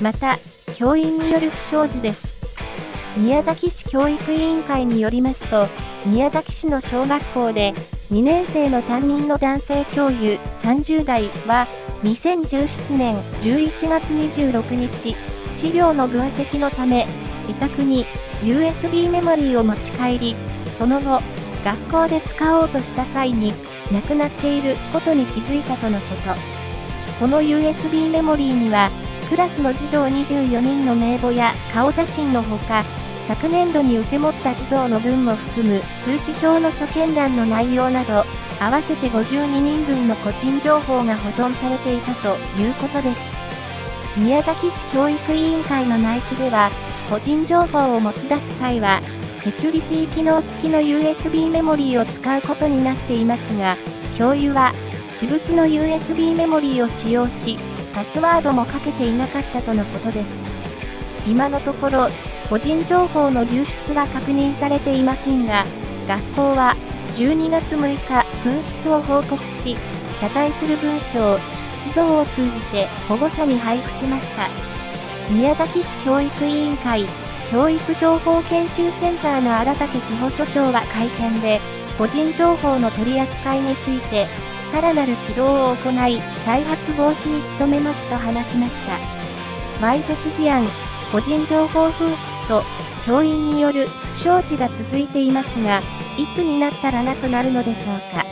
また、教員による不祥事です。宮崎市教育委員会によりますと、宮崎市の小学校で、2年生の担任の男性教諭30代は、2017年11月26日、資料の分析のため、自宅に USB メモリーを持ち帰り、その後、学校で使おうとした際に、なくなっていることに気づいたとのこと。この USB メモリーには、クラスの児童24人の名簿や顔写真のほか、昨年度に受け持った児童の分も含む通知表の所見欄の内容など、合わせて52人分の個人情報が保存されていたということです。宮崎市教育委員会の内規では、個人情報を持ち出す際は、セキュリティ機能付きの USB メモリーを使うことになっていますが、教諭は、私物の USB メモリーを使用し、パスワードもかけていなかったとのことです。今のところ、個人情報の流出は確認されていませんが、学校は12月6日、紛失を報告し、謝罪する文書を児童を通じて保護者に配布しました。宮崎市教育委員会教育情報研修センターの荒竹地方所長は会見で、個人情報の取り扱いについて、さらなる指導を行い、再発防止に努めますと話しました。埋設事案、個人情報紛失と教員による不祥事が続いていますが、いつになったらなくなるのでしょうか。